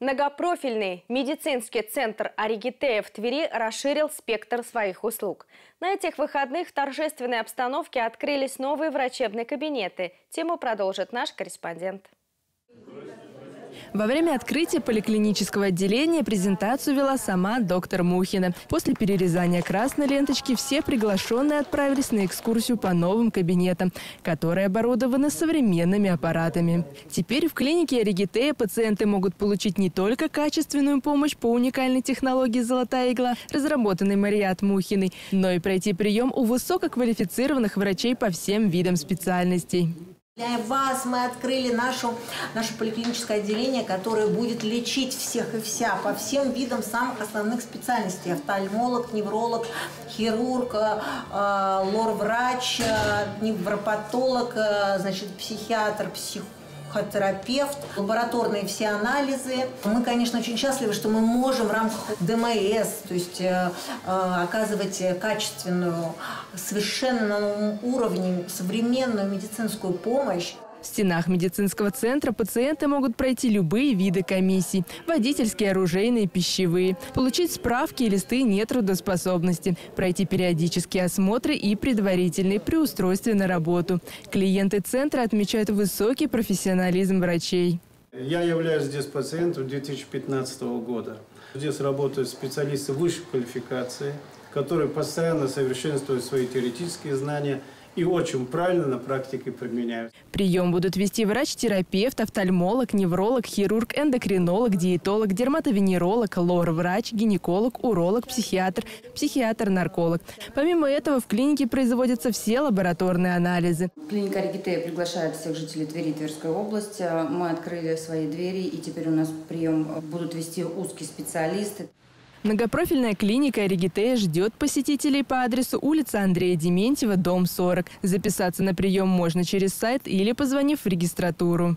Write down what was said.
Многопрофильный медицинский центр Оригитея в Твери расширил спектр своих услуг. На этих выходных в торжественной обстановке открылись новые врачебные кабинеты. Тему продолжит наш корреспондент. Во время открытия поликлинического отделения презентацию вела сама доктор Мухина. После перерезания красной ленточки все приглашенные отправились на экскурсию по новым кабинетам, которые оборудованы современными аппаратами. Теперь в клинике Оригитея пациенты могут получить не только качественную помощь по уникальной технологии «Золотая игла», разработанной Мариат Мухиной, но и пройти прием у высококвалифицированных врачей по всем видам специальностей. Для вас мы открыли нашу, наше поликлиническое отделение, которое будет лечить всех и вся по всем видам самых основных специальностей. Офтальмолог, невролог, хирург, э, лор-врач, э, невропатолог, э, значит, психиатр, психолог психотерапевт, лабораторные все анализы. Мы, конечно, очень счастливы, что мы можем в рамках ДМС, то есть э, э, оказывать качественную, совершенно новом уровне современную медицинскую помощь. В стенах медицинского центра пациенты могут пройти любые виды комиссий – водительские, оружейные, пищевые, получить справки и листы нетрудоспособности, пройти периодические осмотры и предварительные при устройстве на работу. Клиенты центра отмечают высокий профессионализм врачей. Я являюсь здесь пациентом 2015 года. Здесь работают специалисты высшей квалификации, которые постоянно совершенствуют свои теоретические знания – и очень правильно на практике применяют. Прием будут вести врач-терапевт, офтальмолог, невролог, хирург, эндокринолог, диетолог, дерматовенеролог, лор-врач, гинеколог, уролог, психиатр, психиатр-нарколог. Помимо этого в клинике производятся все лабораторные анализы. Клиника Регитея приглашает всех жителей Твери и Тверской области. Мы открыли свои двери и теперь у нас прием будут вести узкие специалисты. Многопрофильная клиника Регитея ждет посетителей по адресу улица Андрея Дементьева, дом 40. Записаться на прием можно через сайт или позвонив в регистратуру.